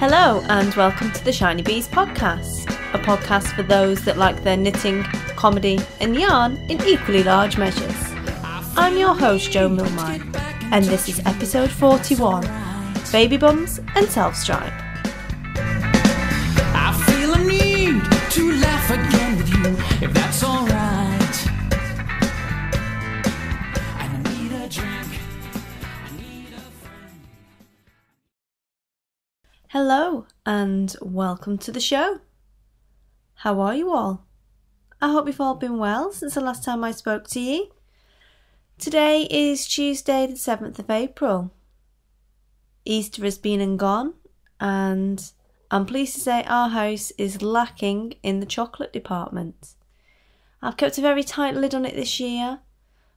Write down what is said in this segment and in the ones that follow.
Hello, and welcome to the Shiny Bees podcast, a podcast for those that like their knitting, comedy, and yarn in equally large measures. I'm your host, Jo Milmine, and this is episode 41 Baby Bums and Self Stripe. I feel a need to laugh again Hello, and welcome to the show. How are you all? I hope you've all been well since the last time I spoke to you. Today is Tuesday, the 7th of April. Easter has been and gone, and I'm pleased to say our house is lacking in the chocolate department. I've kept a very tight lid on it this year.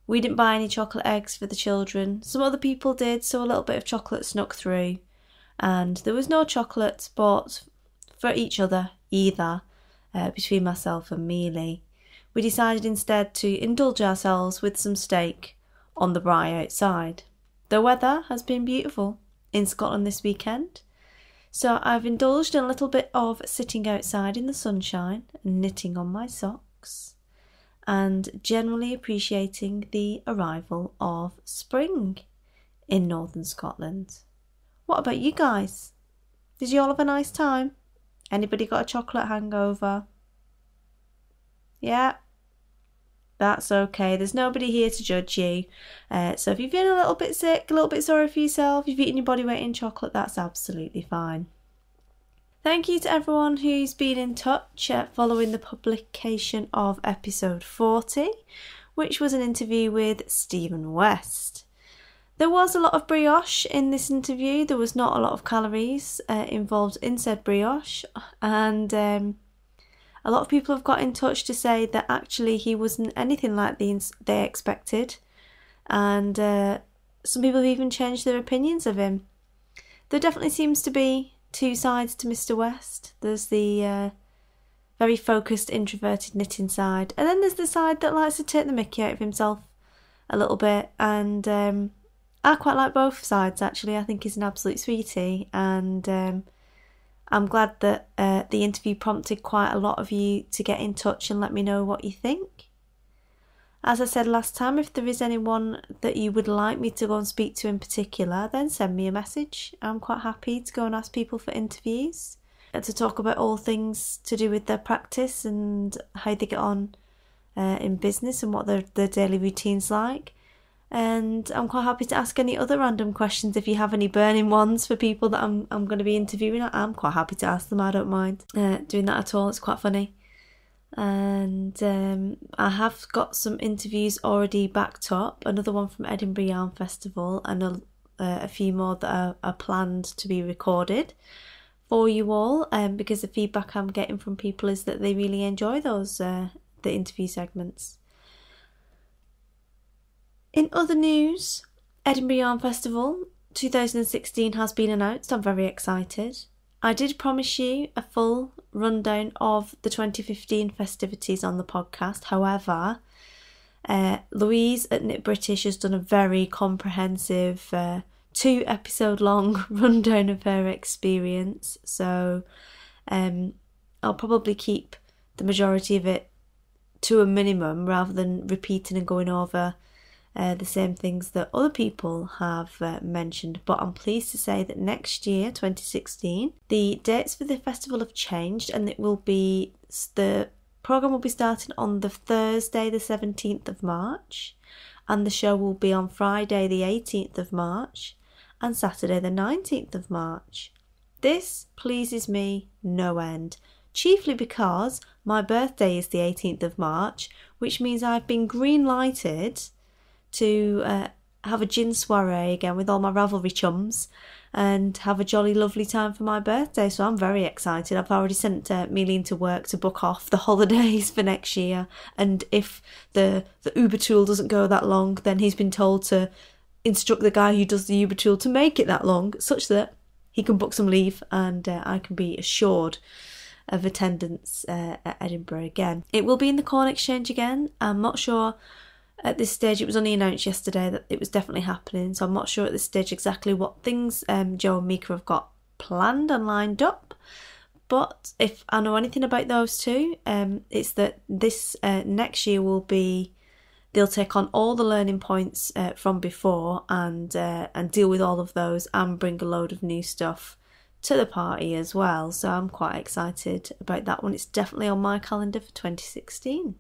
We didn't buy any chocolate eggs for the children. Some other people did, so a little bit of chocolate snuck through. And there was no chocolate bought for each other either uh, between myself and Mealy. We decided instead to indulge ourselves with some steak on the braai outside. The weather has been beautiful in Scotland this weekend, so I've indulged in a little bit of sitting outside in the sunshine and knitting on my socks and generally appreciating the arrival of spring in northern Scotland. What about you guys? Did you all have a nice time? Anybody got a chocolate hangover? Yeah, that's okay. There's nobody here to judge you. Uh, so if you're feeling a little bit sick, a little bit sorry for yourself, you've eaten your body weight in chocolate, that's absolutely fine. Thank you to everyone who's been in touch uh, following the publication of episode 40, which was an interview with Stephen West. There was a lot of brioche in this interview. There was not a lot of calories uh, involved in said brioche, and um, a lot of people have got in touch to say that actually he wasn't anything like the they expected, and uh, some people have even changed their opinions of him. There definitely seems to be two sides to Mr. West. There's the uh, very focused, introverted knitting side, and then there's the side that likes to take the mickey out of himself a little bit. And um, I quite like both sides actually. I think he's an absolute sweetie, and um, I'm glad that uh, the interview prompted quite a lot of you to get in touch and let me know what you think. As I said last time, if there is anyone that you would like me to go and speak to in particular, then send me a message. I'm quite happy to go and ask people for interviews and to talk about all things to do with their practice and how they get on uh, in business and what their, their daily routine's like. And I'm quite happy to ask any other random questions if you have any burning ones for people that I'm I'm going to be interviewing. I'm quite happy to ask them. I don't mind uh, doing that at all. It's quite funny. And um, I have got some interviews already backed up. Another one from Edinburgh Yarn Festival, and a, uh, a few more that are, are planned to be recorded for you all. Um, because the feedback I'm getting from people is that they really enjoy those uh, the interview segments. In other news, Edinburgh Yarn Festival 2016 has been announced. I'm very excited. I did promise you a full rundown of the 2015 festivities on the podcast. However, uh, Louise at Knit British has done a very comprehensive, uh, two episode long rundown of her experience. So um, I'll probably keep the majority of it to a minimum rather than repeating and going over uh, the same things that other people have uh, mentioned. But I'm pleased to say that next year, 2016, the dates for the festival have changed and it will be the program will be starting on the Thursday, the 17th of March, and the show will be on Friday, the 18th of March, and Saturday, the 19th of March. This pleases me no end, chiefly because my birthday is the 18th of March, which means I've been green lighted to uh, have a gin soiree again with all my Ravelry chums and have a jolly lovely time for my birthday. So I'm very excited. I've already sent uh, Mealeen to work to book off the holidays for next year. And if the, the Uber tool doesn't go that long, then he's been told to instruct the guy who does the Uber tool to make it that long, such that he can book some leave and uh, I can be assured of attendance uh, at Edinburgh again. It will be in the Corn Exchange again. I'm not sure at this stage. It was only announced yesterday that it was definitely happening, so I'm not sure at this stage exactly what things um, Jo and Mica have got planned and lined up. But if I know anything about those two, um, it's that this uh, next year will be they'll take on all the learning points uh, from before and uh, and deal with all of those and bring a load of new stuff to the party as well. So I'm quite excited about that one. It's definitely on my calendar for 2016.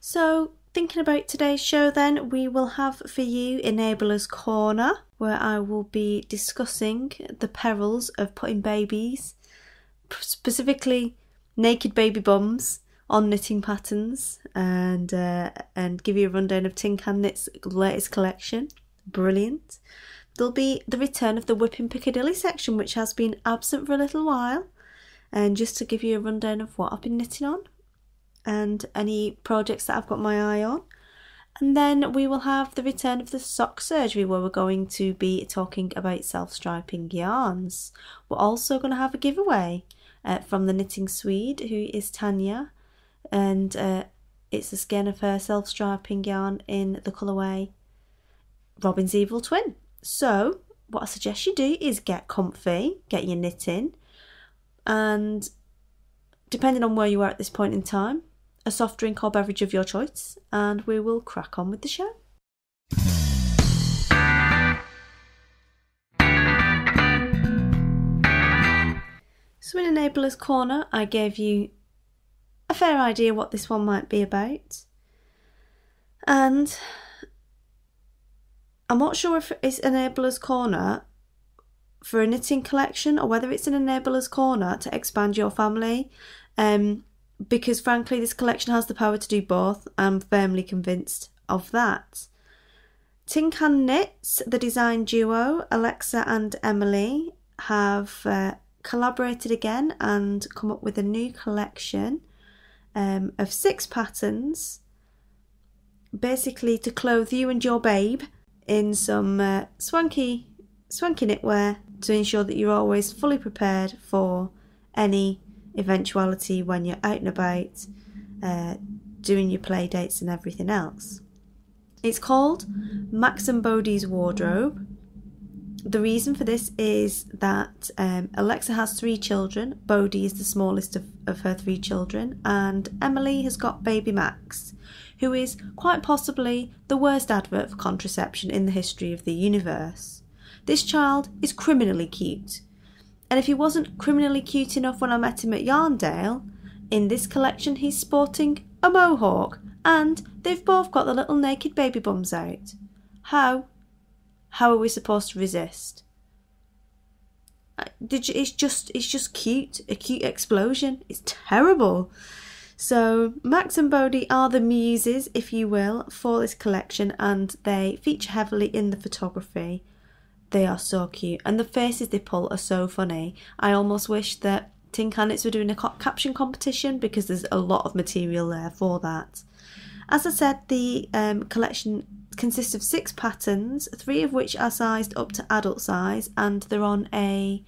So thinking about today's show then, we will have for you Enabler's Corner, where I will be discussing the perils of putting babies, specifically naked baby bums, on knitting patterns and uh, and give you a rundown of Tin Can Knits' latest collection. Brilliant. There'll be the return of the Wippin' Piccadilly section, which has been absent for a little while, and just to give you a rundown of what I've been knitting on and any projects that I've got my eye on. And then we will have the return of the sock surgery where we're going to be talking about self striping yarns. We're also going to have a giveaway uh, from the Knitting Swede, who is Tanja, and uh, it's the skein of her self striping yarn in the colourway Robin's Evil Twin. So, what I suggest you do is get comfy, get your knitting, and depending on where you are at this point in time, a soft drink or beverage of your choice, and we will crack on with the show. So, in Enabler's Corner, I gave you a fair idea what this one might be about. And I'm not sure if it's Enabler's Corner for a knitting collection or whether it's an Enabler's Corner to expand your family. Um, because frankly, this collection has the power to do both. I'm firmly convinced of that. Tin Can Knits, the design duo, Alexa and Emily, have uh, collaborated again and come up with a new collection um, of six patterns, basically to clothe you and your babe in some uh, swanky, swanky knitwear to ensure that you're always fully prepared for any eventuality when you're out and about, uh, doing your play dates and everything else. It's called Max and Bodhi's Wardrobe the reason for this is that um, Alexa has three children. Bodhi is the smallest of, of her three children, and Emily has got baby Max, who is quite possibly the worst advert for contraception in the history of the universe. This child is criminally cute, and if he wasn't criminally cute enough when I met him at Yarndale, in this collection he's sporting a mohawk, and they've both got the little naked baby bums out. How how are we supposed to resist? Uh, it's just it's just cute, a cute explosion. It's terrible. So Max and Bodhi are the muses, if you will, for this collection, and they feature heavily in the photography. They are so cute, and the faces they pull are so funny. I almost wish that Tin Can Knits were doing a caption competition because there's a lot of material there for that. As I said, the um, collection consists of six patterns, three of which are sized up to adult size, and they're on a,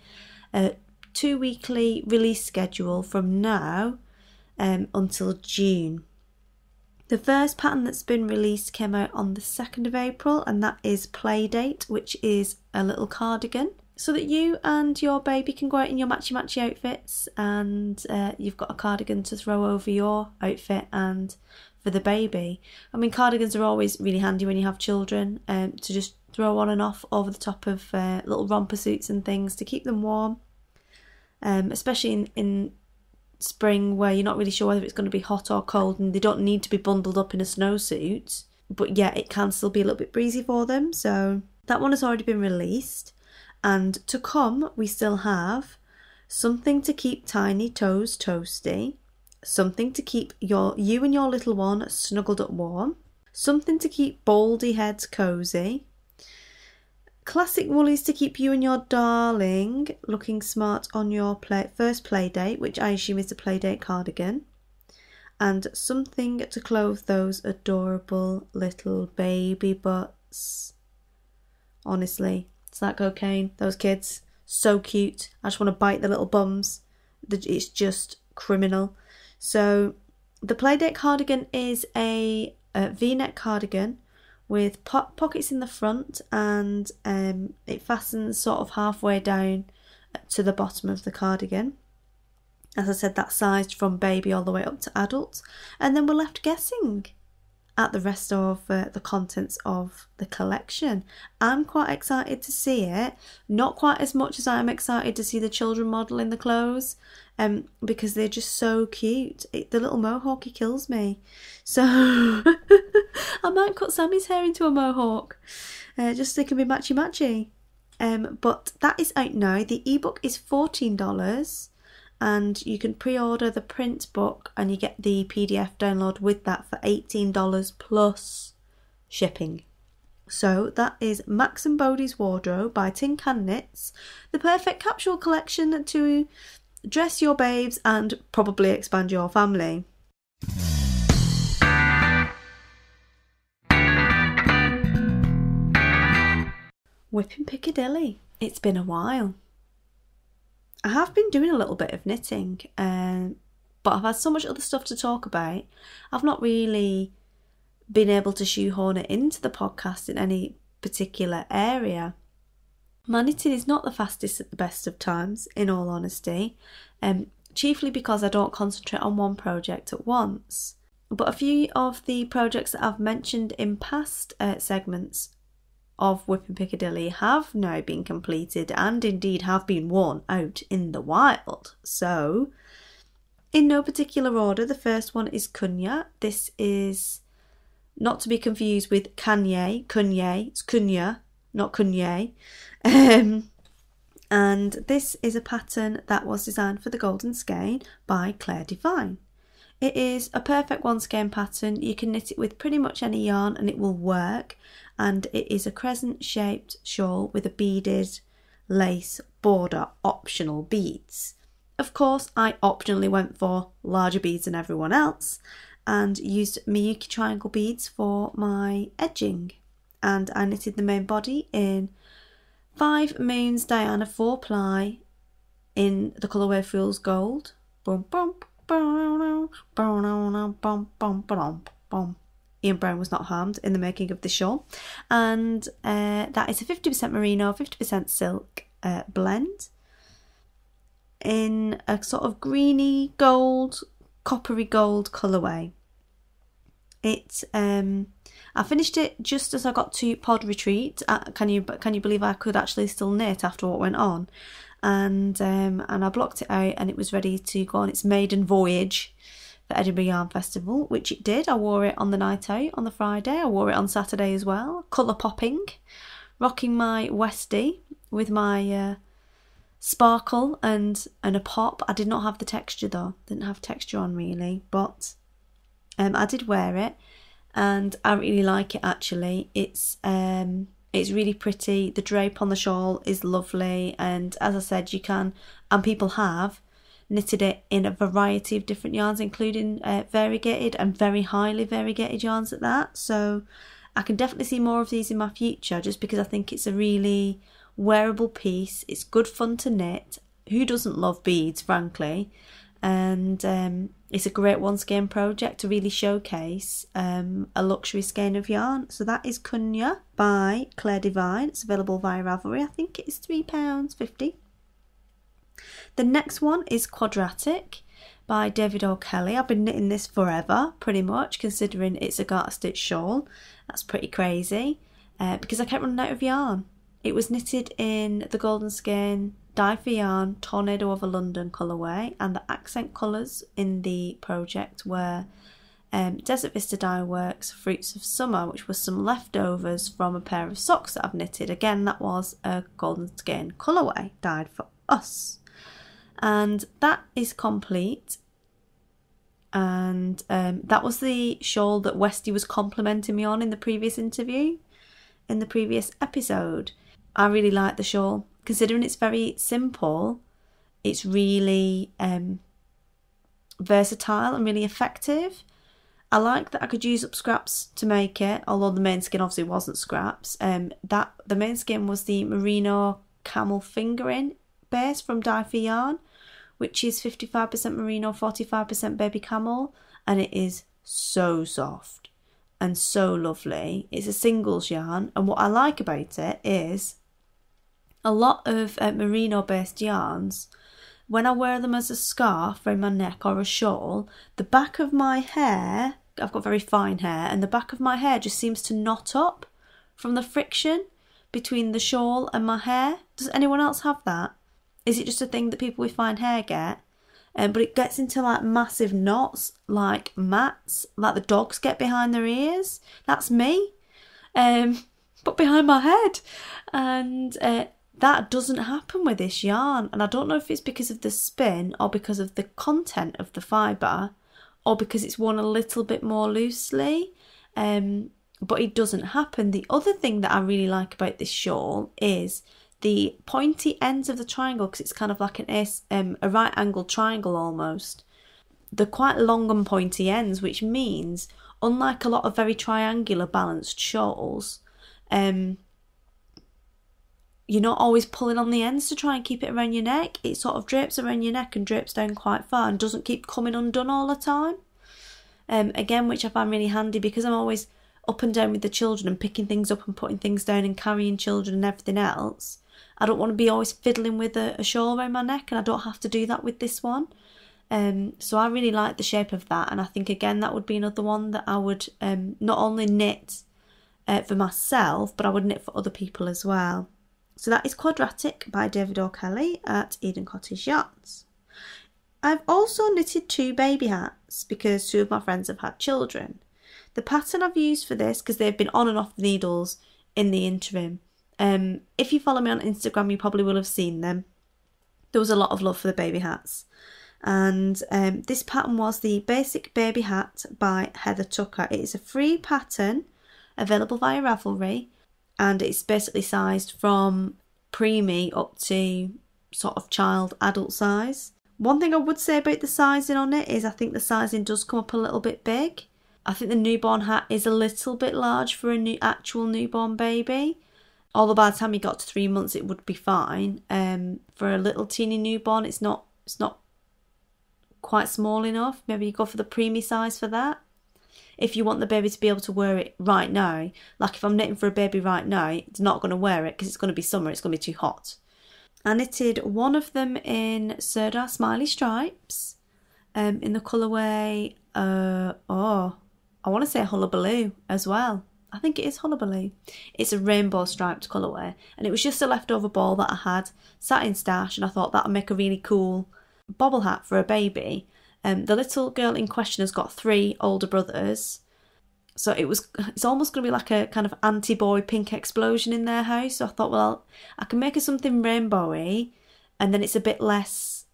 a two weekly release schedule from now um, until June. The first pattern that's been released came out on the 2nd of April, and that is Playdate, which is a little cardigan. So that you and your baby can go out in your matchy matchy outfits, and uh, you've got a cardigan to throw over your outfit, and for the baby. I mean, cardigans are always really handy when you have children um, to just throw on and off over the top of uh, little romper suits and things to keep them warm, um, especially in, in spring where you're not really sure whether it's going to be hot or cold and they don't need to be bundled up in a snowsuit. But yeah, it can still be a little bit breezy for them. So that one has already been released. And to come, we still have something to keep tiny toes toasty something to keep your you and your little one snuggled up warm, something to keep baldy heads cozy, classic woolies to keep you and your darling looking smart on your play, first play date, which I assume is a play date cardigan, and something to clothe those adorable little baby butts. Honestly, it's like cocaine. Those kids, so cute. I just want to bite the little bums. It's just criminal. So the Playdate cardigan is a a V-neck cardigan with po- pockets in the front and um, it fastens sort of halfway down to the bottom of the cardigan. As I said, that's sized from baby all the way up to adult. And then we're left guessing at the rest of uh, the contents of the collection. I'm quite excited to see it, not quite as much as I'm excited to see the children model in the clothes, um, because they're just so cute. It, the little mohawk, he kills me. So I might cut Sammy's hair into a mohawk, uh, just so they can be matchy matchy. Um, but that is out now. The ebook is fourteen dollars and you can pre-order the print book and you get the PDF download with that for $18 plus shipping. So that is Max and Bodhi's Wardrobe by Tin Can Knits, the perfect capsule collection to dress your babes and probably expand your family. Wippin' Piccadilly. It's been a while. I have been doing a little bit of knitting, um, but I've had so much other stuff to talk about. I've not really been able to shoehorn it into the podcast in any particular area. My knitting is not the fastest at the best of times, in all honesty, um, chiefly because I don't concentrate on one project at once. But a few of the projects that I've mentioned in past uh, segments of Wippin' Piccadilly have now been completed and indeed have been worn out in the wild. So, in no particular order, the first one is Kunya. This is not to be confused with Kanye, Kunye, it's Kunya, not Kunye. Um, and this is a pattern that was designed for the Golden Skein by Clare Devine. It is a perfect one skein pattern. You can knit it with pretty much any yarn and it will work and it is a crescent shaped shawl with a beaded lace border optional beads. Of course, I optionally went for larger beads than everyone else and used Miyuki triangle beads for my edging. And I knitted the main body in five moons Diana four ply in the colourway Fool's Gold. Ian Brown was not harmed in the making of the shawl. And uh, that is a 50% merino, 50% silk uh, blend in a sort of greeny gold, coppery gold colourway. It um, I finished it just as I got to pod retreat. Uh, can you can you believe I could actually still knit after what went on? And um, and I blocked it out and it was ready to go on its maiden voyage for Edinburgh Yarn Festival, which it did. I wore it on the night out on the Friday. I wore it on Saturday as well. Colour popping, rocking my Westie with my uh, sparkle and and a pop. I did not have the texture though. Didn't have texture on really, but um, I did wear it, and I really like it actually. It's um, it's really pretty. The drape on the shawl is lovely, and as I said, you can and people have knitted it in a variety of different yarns, including uh, variegated and very highly variegated yarns at that. So I can definitely see more of these in my future just because I think it's a really wearable piece. It's good fun to knit. Who doesn't love beads, frankly? And um, it's a great one skein project to really showcase um, a luxury skein of yarn. So that is Kunya by Clare Devine. It's available via Ravelry. I think it is £3.50. The next one is Quadratic by David O'Kelly. I've been knitting this forever, pretty much, considering it's a garter stitch shawl. That's pretty crazy uh, because I kept running out of yarn. It was knitted in the Golden Skein Dye for Yarn Tornado of a London colourway, and the accent colours in the project were um, Desert Vista Dye Works Fruits of Summer, which was some leftovers from a pair of socks that I've knitted. Again, that was a Golden Skein colourway dyed for us and that is complete. And um, that was the shawl that Westy was complimenting me on in the previous interview, in the previous episode. I really like the shawl, considering it's very simple. It's really um, versatile and really effective. I like that I could use up scraps to make it, although the main skin obviously wasn't scraps. Um, that the main skin was the merino camel fingering base from Dye for Yarn, which is 55% merino, 45% baby camel, and it is so soft and so lovely. It's a singles yarn, and what I like about it is a lot of uh, merino based yarns, when I wear them as a scarf around my neck or a shawl, the back of my hair, I've got very fine hair, and the back of my hair just seems to knot up from the friction between the shawl and my hair. Does anyone else have that? Is it just a thing that people with fine hair get? Um, but it gets into like massive knots, like mats, like the dogs get behind their ears. That's me, um, but behind my head, and uh, that doesn't happen with this yarn. And I don't know if it's because of the spin or because of the content of the fibre, or because it's worn a little bit more loosely. Um, but it doesn't happen. The other thing that I really like about this shawl is the pointy ends of the triangle because it's kind of like an um, a right angled triangle almost. They're quite long and pointy ends, which means, unlike a lot of very triangular balanced shawls, um, you're not always pulling on the ends to try and keep it around your neck. It sort of drapes around your neck and drapes down quite far and doesn't keep coming undone all the time. Um, again, which I find really handy because I'm always up and down with the children and picking things up and putting things down and carrying children and everything else. I don't want to be always fiddling with a, a shawl around my neck, and I don't have to do that with this one. Um, so I really like the shape of that, and I think again that would be another one that I would um, not only knit uh, for myself, but I would knit for other people as well. So that is Quadratic by David O'Kelly at Eden Cottage Yarns. I've also knitted two baby hats because two of my friends have had children. The pattern I've used for this, because they've been on and off the needles in the interim, um, if you follow me on Instagram, you probably will have seen them. There was a lot of love for the baby hats. And um, this pattern was the Basic Baby Hat by Heather Tucker. It is a free pattern available via Ravelry and it's basically sized from preemie up to sort of child adult size. One thing I would say about the sizing on it is I think the sizing does come up a little bit big. I think the newborn hat is a little bit large for a new actual newborn baby. Although by the time he got to three months it would be fine. Um, for a little teeny newborn it's not it's not quite small enough. Maybe you go for the preemie size for that. If you want the baby to be able to wear it right now like if i'm knitting for a baby right now it's not going to wear it because it's going to be summer it's going to be too hot. I knitted one of them in Sirdar smiley stripes um, in the colourway uh, oh i want to say hullabaloo as well I think it is Hullabaloo. It's a rainbow striped colourway, and it was just a leftover ball that I had sat in stash, and I thought that would make a really cool bobble hat for a baby. Um, the little girl in question has got three older brothers, so it was it's almost going to be like a kind of anti boy pink explosion in their house. So I thought, well, I can make her something rainbowy, and then it's a bit less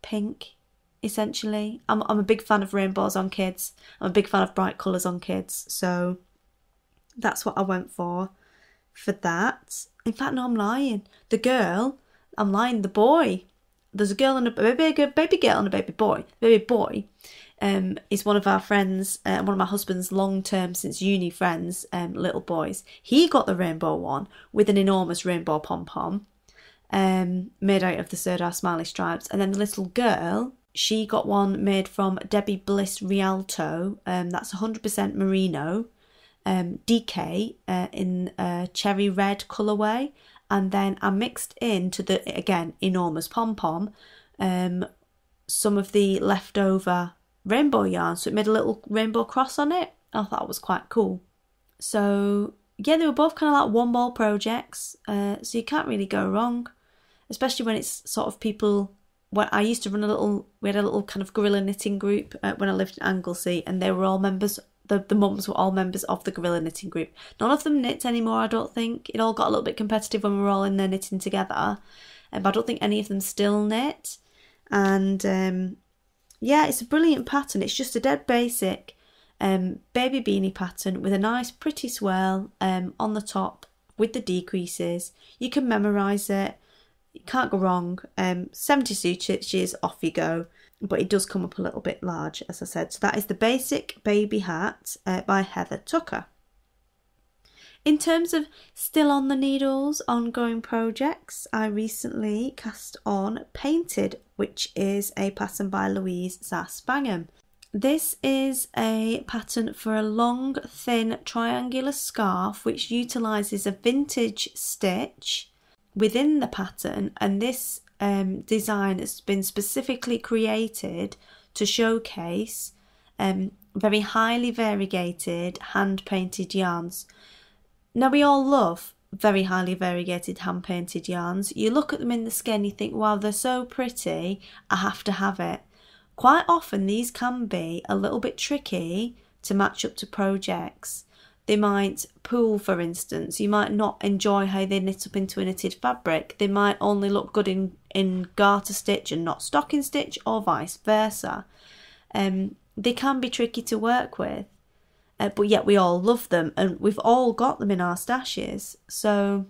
pink essentially. I'm, I'm a big fan of rainbows on kids. I'm a big fan of bright colours on kids. So that's what I went for for that. In fact, no, I'm lying. The girl, I'm lying, the boy. There's a girl and a baby, baby girl and a baby boy. Baby boy um, is one of our friends, uh, one of my husband's long term since uni friends, um, little boys. He got the rainbow one with an enormous rainbow pom pom um, made out of the Sirdar Smiley stripes. And then the little girl she got one made from Debbie Bliss Rialto. Um, that's 100% merino, um, DK uh, in a cherry red colorway, And then I mixed into the, again, enormous pom pom, um, some of the leftover rainbow yarn. So it made a little rainbow cross on it. I thought it was quite cool. So, yeah, they were both kind of like one ball projects. Uh, so you can't really go wrong, especially when it's sort of people when I used to run a little, we had a little kind of guerrilla knitting group uh, when I lived in Anglesey, and they were all members. The the mums were all members of the guerrilla knitting group. None of them knit anymore. I don't think it all got a little bit competitive when we were all in there knitting together, um, but I don't think any of them still knit. And um, yeah, it's a brilliant pattern. It's just a dead basic um, baby beanie pattern with a nice pretty swirl um, on the top with the decreases. You can memorise it can't go wrong. Um, 70 stitches, off you go. But it does come up a little bit large, as I said. So that is the basic baby hat uh, by Heather Tucker. In terms of still on the needles, ongoing projects, I recently cast on Painted, which is a pattern by Louise Zass-Bangham. This is a pattern for a long, thin, triangular scarf which utilises a vintage stitch within the pattern, and this um, design has been specifically created to showcase um, very highly variegated hand painted yarns. Now, we all love very highly variegated hand painted yarns. You look at them in the skein, you think, wow, they're so pretty, I have to have it. Quite often, these can be a little bit tricky to match up to projects. They might pool, for instance. You might not enjoy how they knit up into a knitted fabric. They might only look good in, in garter stitch and not stocking stitch, or vice versa. Um, they can be tricky to work with, uh, but yet we all love them and we've all got them in our stashes. So,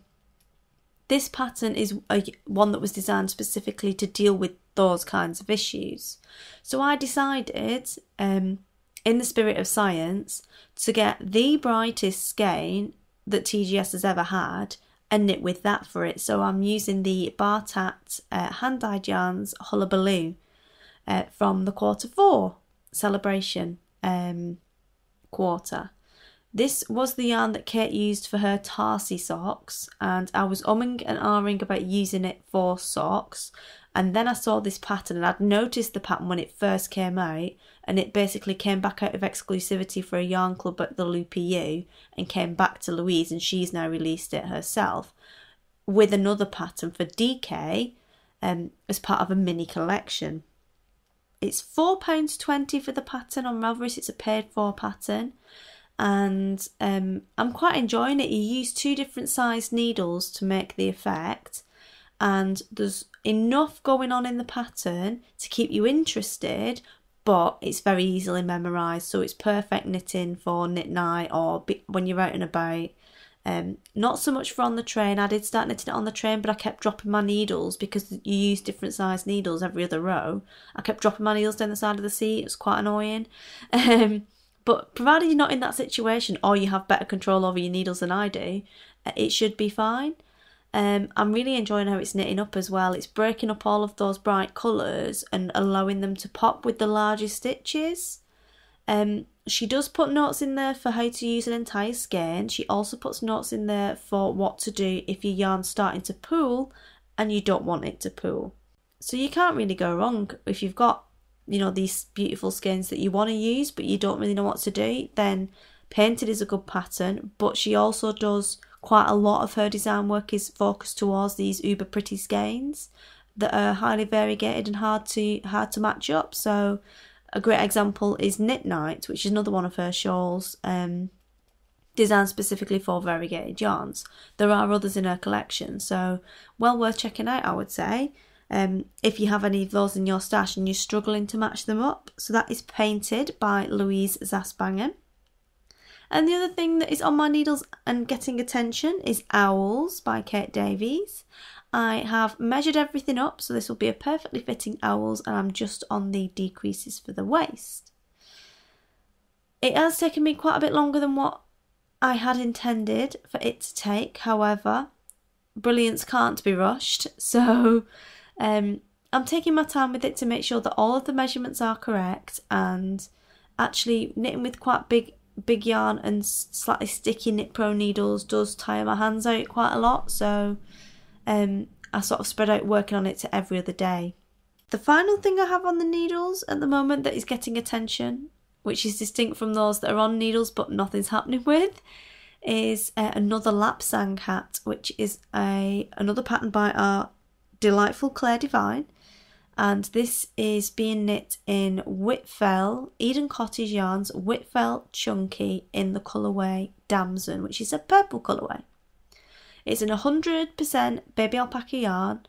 this pattern is a, one that was designed specifically to deal with those kinds of issues. So, I decided, um, in the spirit of science, to get the brightest skein that TGS has ever had and knit with that for it. So, I'm using the Bartat uh, hand dyed yarns Hullabaloo uh, from the quarter four celebration um, quarter. This was the yarn that Kate used for her tarsi socks, and I was umming and ahhing about using it for socks. And then I saw this pattern, and I'd noticed the pattern when it first came out, and it basically came back out of exclusivity for a yarn club at the Loopy Ewe and came back to Louise, and she's now released it herself with another pattern for DK um, as part of a mini collection. It's £4.20 for the pattern on Ravelry, it's a paid for pattern. And um, I'm quite enjoying it. You use two different sized needles to make the effect, and there's enough going on in the pattern to keep you interested, but it's very easily memorized. So it's perfect knitting for knit night or when you're out and about. Um, not so much for on the train. I did start knitting it on the train, but I kept dropping my needles because you use different size needles every other row. I kept dropping my needles down the side of the seat. It was quite annoying. Um, but provided you're not in that situation or you have better control over your needles than I do, uh, it should be fine. Um, I'm really enjoying how it's knitting up as well. It's breaking up all of those bright colours and allowing them to pop with the larger stitches. Um, she does put notes in there for how to use an entire skein. She also puts notes in there for what to do if your yarn's starting to pool and you don't want it to pool. So you can't really go wrong if you've got, you know, these beautiful skins that you want to use but you don't really know what to do, then painted is a good pattern, but she also does quite a lot of her design work is focused towards these uber pretty skeins that are highly variegated and hard to hard to match up. So a great example is Knit Night, which is another one of her shawls, um, designed specifically for variegated yarns. There are others in her collection, so well worth checking out, I would say. Um, if you have any of those in your stash and you're struggling to match them up. So that is painted by Louise Zass-Bangham. And the other thing that is on my needles and getting attention is Owls by Kate Davies. I have measured everything up, so this will be a perfectly fitting owls, and I'm just on the decreases for the waist. It has taken me quite a bit longer than what I had intended for it to take. However, brilliance can't be rushed, so um, I'm taking my time with it to make sure that all of the measurements are correct and actually knitting with quite big big yarn and slightly sticky knit pro needles does tire my hands out quite a lot so um, I sort of spread out working on it to every other day. The final thing I have on the needles at the moment that is getting attention, which is distinct from those that are on needles but nothing's happening with, is uh, another Lapsang hat, which is a another pattern by our delightful Clare Devine. And this is being knit in Whitfell, Eden Cottage Yarns, Whitfell Chunky in the colourway Damson, which is a purple colourway. It's an 100% baby alpaca yarn,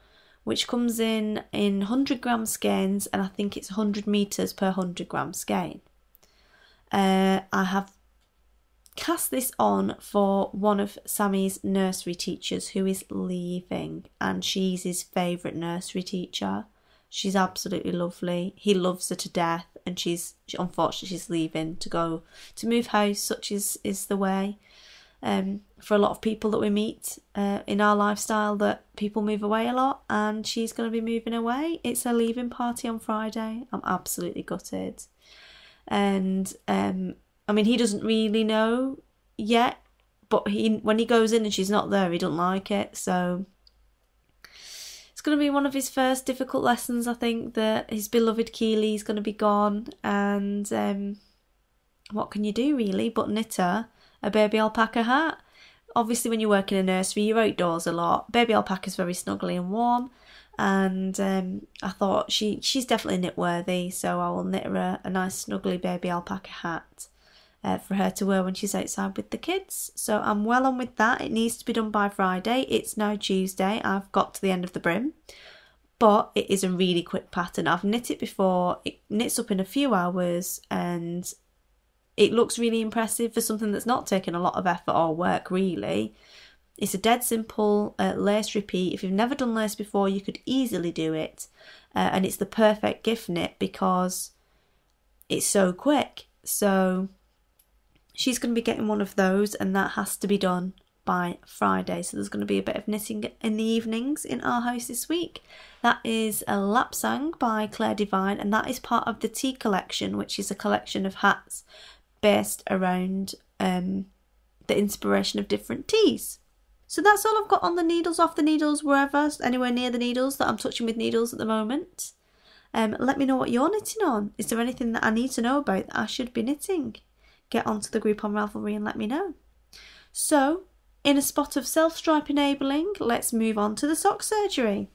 which comes in in 100 gram skeins, and I think it's 100 meters per 100 gram skein. Uh, I have cast this on for one of Sammy's nursery teachers who is leaving, and she's his favourite nursery teacher. She's absolutely lovely. He loves her to death, and she's unfortunately she's leaving to go to move house. Such is is the way um, for a lot of people that we meet uh, in our lifestyle that people move away a lot and she's going to be moving away. It's a leaving party on Friday. I'm absolutely gutted. And um, I mean, he doesn't really know yet, but he when he goes in and she's not there, he doesn't like it. So it's going to be one of his first difficult lessons. I think that his beloved Keeley is going to be gone, and um, what can you do really but knit her a baby alpaca hat? Obviously, when you work in a nursery, you're outdoors a lot. Baby alpaca is very snuggly and warm, and um, I thought she she's definitely knit worthy, so I will knit her a, a nice snuggly baby alpaca hat uh, for her to wear when she's outside with the kids. So I'm well on with that. It needs to be done by Friday. It's now Tuesday. I've got to the end of the brim, but it is a really quick pattern. I've knit it before. It knits up in a few hours and it looks really impressive for something that's not taken a lot of effort or work really. It's a dead simple uh, lace repeat. If you've never done lace before, you could easily do it. Uh, and it's the perfect gift knit because it's so quick. So she's going to be getting one of those, and that has to be done by Friday. So there's going to be a bit of knitting in the evenings in our house this week. That is a Lapsang by Clare Devine, and that is part of the Tea collection, which is a collection of hats based around um, the inspiration of different teas. So that's all I've got on the needles, off the needles, wherever, anywhere near the needles that I'm touching with needles at the moment. Um, let me know what you're knitting on. Is there anything that I need to know about that I should be knitting? Get onto the group on Ravelry and let me know. So, in a spot of self stripe enabling, let's move on to the sock surgery.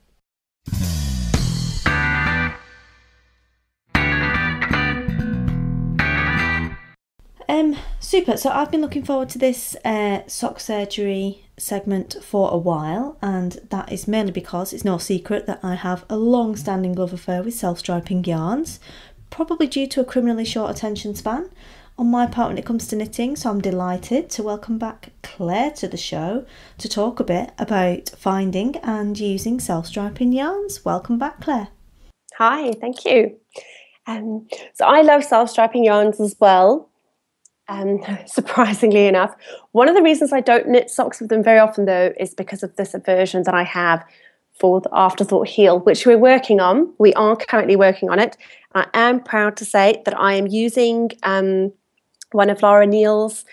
Um, super. So I've been looking forward to this uh, sock surgery segment for a while, and that is mainly because it's no secret that I have a long standing love affair with self striping yarns, probably due to a criminally short attention span on my part when it comes to knitting, so I'm delighted to welcome back Clare to the show to talk a bit about finding and using self striping yarns. Welcome back, Clare. Hi, thank you. Um, so I love self striping yarns as well. Um, surprisingly enough, one of the reasons I don't knit socks with them very often, though, is because of this aversion that I have for the afterthought heel, which we're working on. We are currently working on it. I am proud to say that I am using um, one of Laura Neal's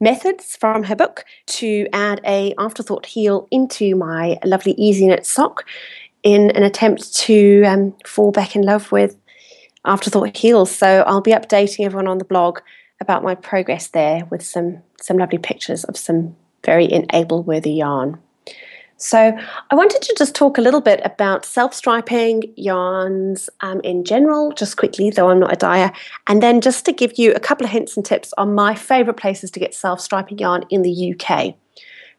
methods from her book to add a afterthought heel into my lovely easy knit sock in an attempt to um, fall back in love with afterthought heels. So I'll be updating everyone on the blog about my progress there with some some lovely pictures of some very enable worthy yarn. So, I wanted to just talk a little bit about self striping yarns um, in general, just quickly, though I'm not a dyer, and then just to give you a couple of hints and tips on my favourite places to get self striping yarn in the UK.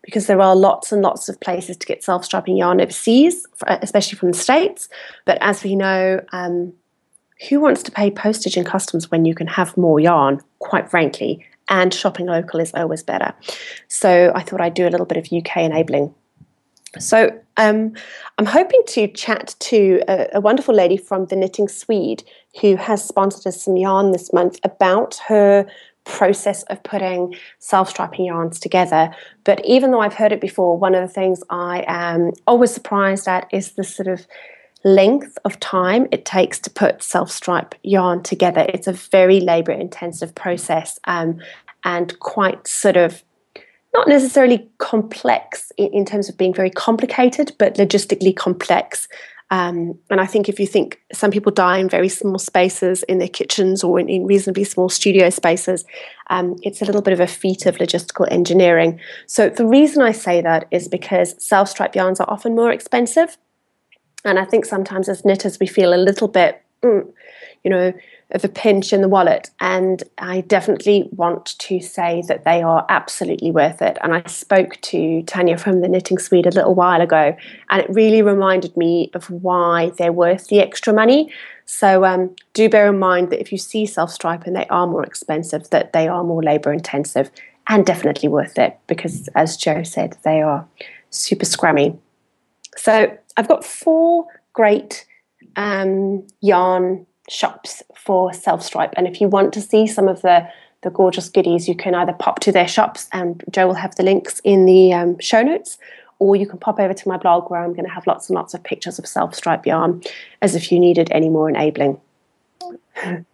Because there are lots and lots of places to get self striping yarn overseas, especially from the States. But as we know, um, who wants to pay postage and customs when you can have more yarn, quite frankly? And shopping local is always better. So I thought I'd do a little bit of UK enabling so um, I'm hoping to chat to a, a, wonderful lady from the Knitting Swede who has sponsored us some yarn this month about her process of putting self-striping yarns together. But even though I've heard it before, one of the things I am always surprised at is the sort of length of time it takes to put self-stripe yarn together. It's a very labor-intensive process um, and quite sort of not necessarily complex in, in terms of being very complicated, but logistically complex. Um, and I think if you think some people die in very small spaces in their kitchens or in, in reasonably small studio spaces, um, it's a little bit of a feat of logistical engineering. So the reason I say that is because self stripe yarns are often more expensive. And I think sometimes as knitters we feel a little bit, mm, you know, of a pinch in the wallet. And I definitely want to say that they are absolutely worth it. And I spoke to Tanja from the Knitting Swede a little while ago, and it really reminded me of why they're worth the extra money. So um, do bear in mind that if you see self stripe and they are more expensive, that they are more labour intensive and definitely worth it because, as Jo said, they are super scrummy. So I've got four great um, yarn shops for self stripe. And if you want to see some of the the gorgeous goodies, you can either pop to their shops, and Jo will have the links in the um, show notes, or you can pop over to my blog where I'm going to have lots and lots of pictures of self stripe yarn, as if you needed any more enabling.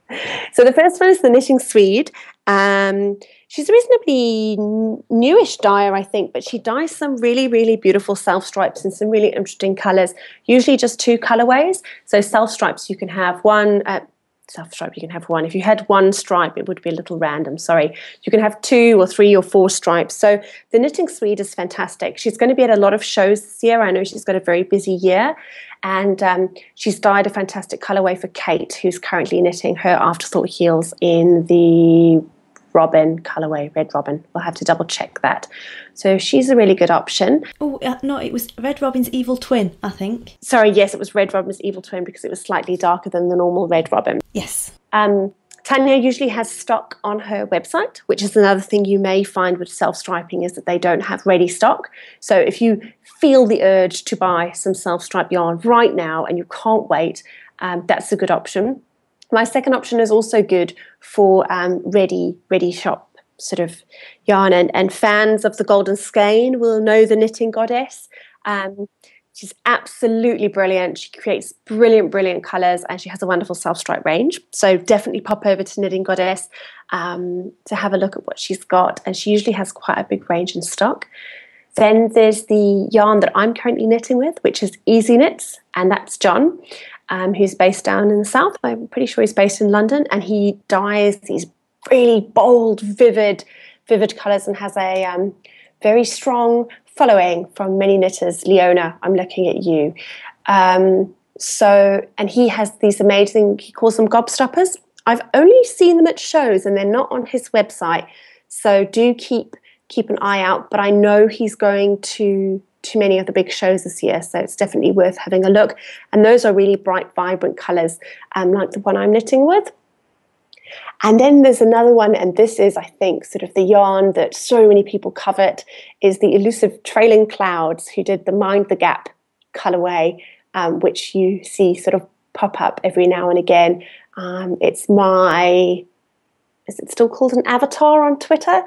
so the first one is the Knitting Swede, Um, she's a reasonably newish dyer, I think, but she dyes some really, really beautiful self stripes in some really interesting colours. Usually just two colourways. So self stripes, you can have one. Uh, self stripe you can have one if you had one stripe it would be a little random sorry you can have two or three or four stripes so the Knitting Swede is fantastic she's going to be at a lot of shows this year i know she's got a very busy year and um, she's dyed a fantastic colorway for kate who's currently knitting her afterthought heels in the Robin colorway, Red Robin. We'll have to double check that. So she's a really good option. Oh, uh, no, it was Red Robin's evil twin, I think. Sorry, yes, it was Red Robin's evil twin because it was slightly darker than the normal Red Robin. Yes. Um, Tanja usually has stock on her website, which is another thing you may find with self striping is that they don't have ready stock. So if you feel the urge to buy some self stripe yarn right now and you can't wait, um, that's a good option. My second option is also good for um, ready, ready shop sort of yarn, and, and fans of the Golden Skein will know the Knitting Goddess. Um, she's absolutely brilliant. She creates brilliant, brilliant colours, and she has a wonderful self-stripe range. So definitely pop over to Knitting Goddess um, to have a look at what she's got. And she usually has quite a big range in stock. Then there's the yarn that I'm currently knitting with, which is Easy Knits, and that's John um, who's based down in the south. I'm pretty sure he's based in London, and he dyes these really bold, vivid, vivid colours and has a um, very strong following from many knitters. Leona, I'm looking at you. Um, so, and he has these amazing. He calls them gobstoppers. I've only seen them at shows, and they're not on his website. So do keep keep an eye out. But I know he's going to too many of the big shows this year, so it's definitely worth having a look. And those are really bright, vibrant colours, um, like the one I'm knitting with. And then there's another one, and this is, I think, sort of the yarn that so many people covet, is the elusive Trailing Clouds, who did the Mind the Gap colorway, um, which you see sort of pop up every now and again. Um, it's my, is it still called an avatar on Twitter?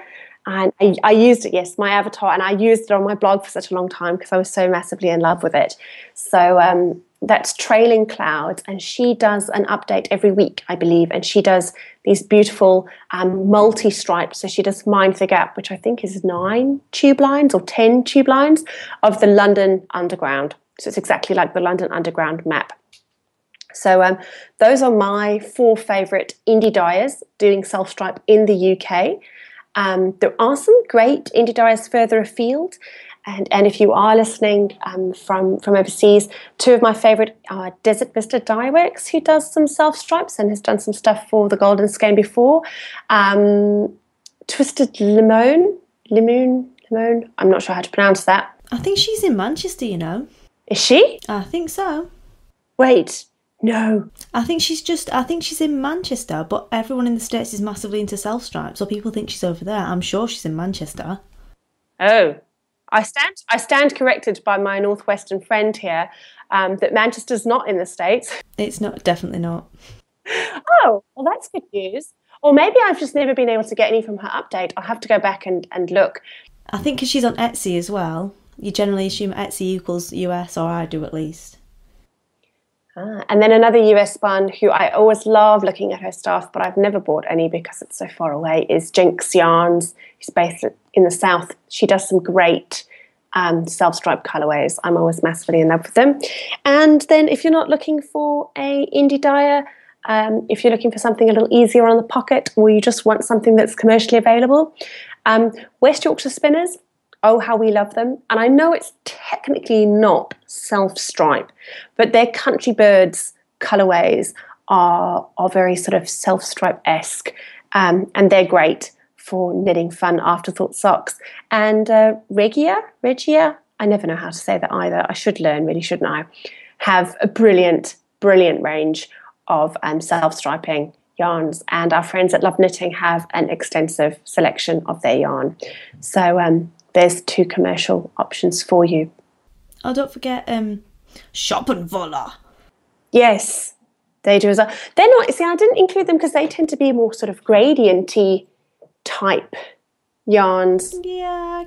And I, I, used it, yes, my avatar, and I used it on my blog for such a long time because I was so massively in love with it. So um, that's Trailing Clouds, and she does an update every week, I believe, and she does these beautiful um, multi stripes. So she does Mind the Gap, which I think is nine tube lines or 10 tube lines of the London Underground. So it's exactly like the London Underground map. So um, those are my four favourite indie dyers doing self stripe in the UK. Um, there are some great indie dyers further afield. And, and if you are listening um, from, from overseas, two of my favourite are Desert Vista Dyeworks, who does some self stripes and has done some stuff for the Golden Skein before. Um, Twisted Limon, Limon, Limon, I'm not sure how to pronounce that. I think she's in Manchester, you know. Is she? I think so. Wait, no. I think she's just. I think she's in Manchester, but everyone in the states is massively into self stripe, so people think she's over there. I'm sure she's in Manchester. Oh, I stand. I stand corrected by my northwestern friend here um, that Manchester's not in the states. It's not. Definitely not. Oh, well, that's good news. Or maybe I've just never been able to get any from her update. I'll have to go back and, and look. I think because she's on Etsy as well. You generally assume Etsy equals US, or I do at least. Ah, and then another US spun who I always love looking at her stuff, but I've never bought any because it's so far away, is Jinx Yarns. She's based in the South. She does some great um, self stripe colorways. I'm always massively in love with them. And then if you're not looking for a indie dyer, um, if you're looking for something a little easier on the pocket, or you just want something that's commercially available, um, West Yorkshire Spinners Oh, how we love them. And I know it's technically not self stripe, but their country birds colorways are, are very sort of self stripe esque. Um, and they're great for knitting fun afterthought socks. And uh, Regia, Regia, I never know how to say that either. I should learn, really, shouldn't I? Have a brilliant, brilliant range of um, self striping yarns, and our friends at Love Knitting have an extensive selection of their yarn. So um, there's two commercial options for you. Oh, don't forget um, Schoppenwolle. Yes, they do as well. They're not, see, I didn't include them because they tend to be more sort of gradienty type yarns. Yeah, I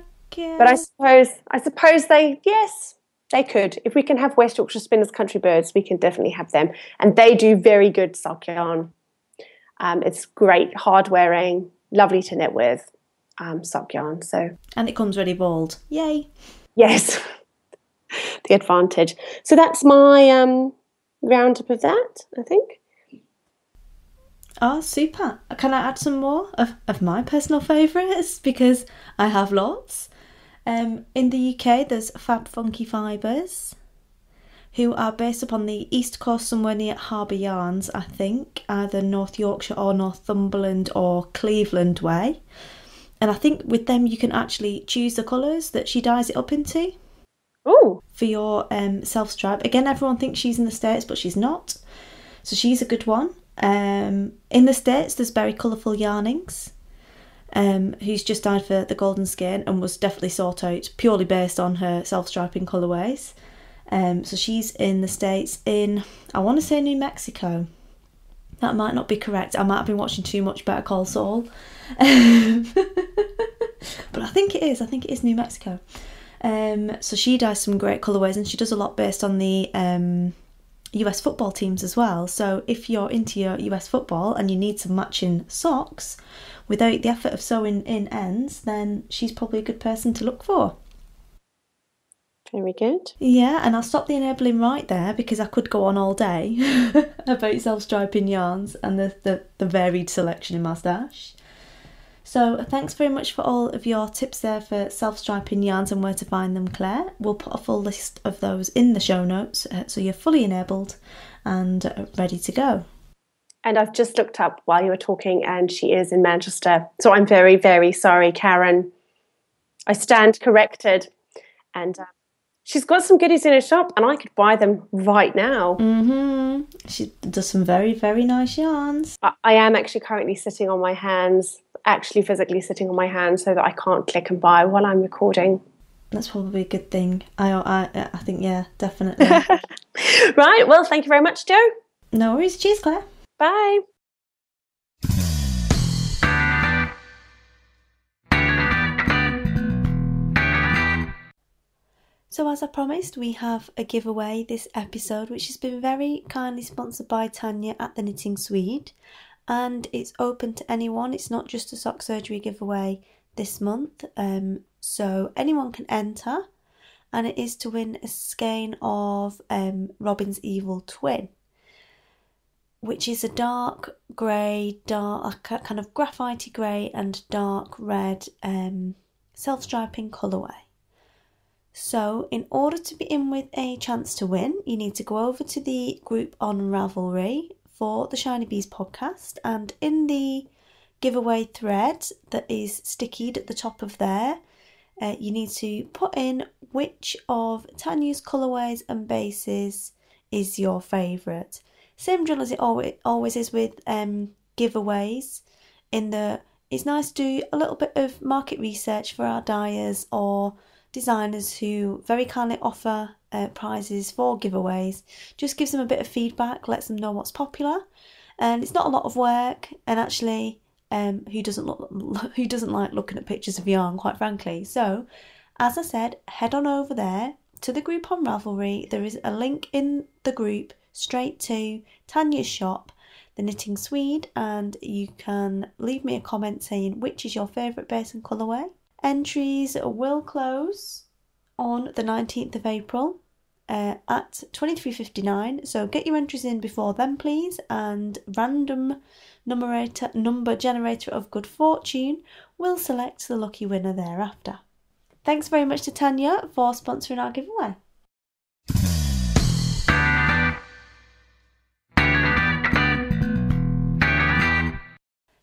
But I suppose, I suppose they, yes, they could. If we can have West Yorkshire Spinners Country Birds, we can definitely have them. And they do very good sock yarn. Um, it's great hard wearing, lovely to knit with um, sock yarn. So And it comes ready balled. Yay. yes, the advantage. So that's my um, roundup of that. I think. Oh, super. Can I add some more of, of my personal favourites? Because I have lots. Um, in the UK, there's Fab Funky Fibres, who are based upon the east coast somewhere near Harbour Yarns, I think, either North Yorkshire or Northumberland or Cleveland way. And I think with them, you can actually choose the colours that she dyes it up into Oh, for your um, self stripe. Again, everyone thinks she's in the States, but she's not. So she's a good one. Um, in the States, there's very colourful yarnings, um, who's just dyed for the Golden Skein and was definitely sought out purely based on her self striping colourways. Um, so she's in the States, in, I want to say New Mexico. That might not be correct. I might have been watching too much Better Call Saul. Um, but I think it is. I think it is New Mexico. Um, so she does some great colourways and she does a lot based on the um, US football teams as well. So if you're into your US football and you need some matching socks without the effort of sewing in ends, then she's probably a good person to look for. Very good. Yeah, and I'll stop the enabling right there because I could go on all day about self striping yarns and the, the, the varied selection in my stash. So, thanks very much for all of your tips there for self striping yarns and where to find them, Clare. We'll put a full list of those in the show notes uh, so you're fully enabled and uh, ready to go. And I've just looked up while you were talking, and she is in Manchester. So I'm very, very sorry, Karen. I stand corrected. And uh, she's got some goodies in her shop, and I could buy them right now. hmm She does some very, very nice yarns. I, I am actually currently sitting on my hands, actually physically sitting on my hands, so that I can't click and buy while I'm recording. That's probably a good thing. I, I, I think, yeah, definitely. right. Well, thank you very much, Jo. no worries. Cheers, Clare. Bye. So, as I promised, we have a giveaway this episode, which has been very kindly sponsored by Tanja at the Knitting Swede, and it's open to anyone. It's not just a sock surgery giveaway this month, um, so anyone can enter, and it is to win a skein of um, Robin's Evil Twin, which is a dark grey, dark kind of graphite grey and dark red um, self striping colourway. So, in order to be in with a chance to win, you need to go over to the group on Ravelry for the Shiny Bees podcast, and in the giveaway thread that is stickied at the top of there, uh, you need to put in which of Tanja's colourways and bases is your favourite. Same drill as it always, is with um, giveaways. In the, it's nice to do a little bit of market research for our dyers or designers who very kindly offer uh, prizes for giveaways. Just gives them a bit of feedback, lets them know what's popular, and it's not a lot of work. And actually, um, who doesn't look, who doesn't like looking at pictures of yarn, quite frankly. So, as I said, head on over there to the group on Ravelry. There is a link in the group straight to Tanja's shop, the Knitting Swede, and you can leave me a comment saying which is your favourite base and colourway. Entries will close on the 19th of April uh, at 23.59 so get your entries in before then please and random numerator number generator of good fortune will select the lucky winner thereafter. Thanks very much to Tanja for sponsoring our giveaway.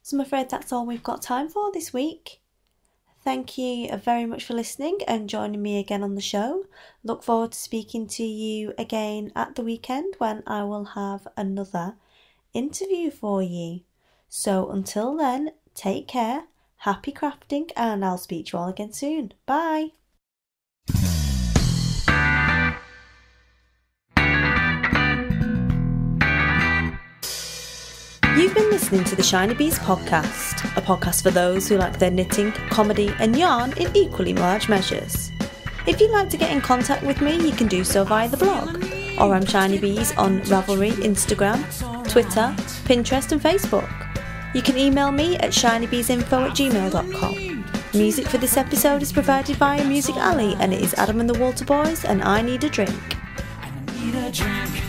So i'm afraid that's all we've got time for this week Thank you very much for listening and joining me again on the show. Look forward to speaking to you again at the weekend when I will have another interview for you. So until then, take care, happy crafting, and I'll speak to you all again soon. Bye. You've been listening to the Shiny Bees podcast, a podcast for those who like their knitting, comedy, and yarn in equally large measures. If you'd like to get in contact with me, you can do so via the blog, or I'm Shiny Bees on Ravelry, Instagram, Twitter, Pinterest, and Facebook. You can email me at shinybeesinfo at gmail.com. Music for this episode is provided by Music Alley and it is Adam and the Walter Boys and I Need a Drink. Need a drink.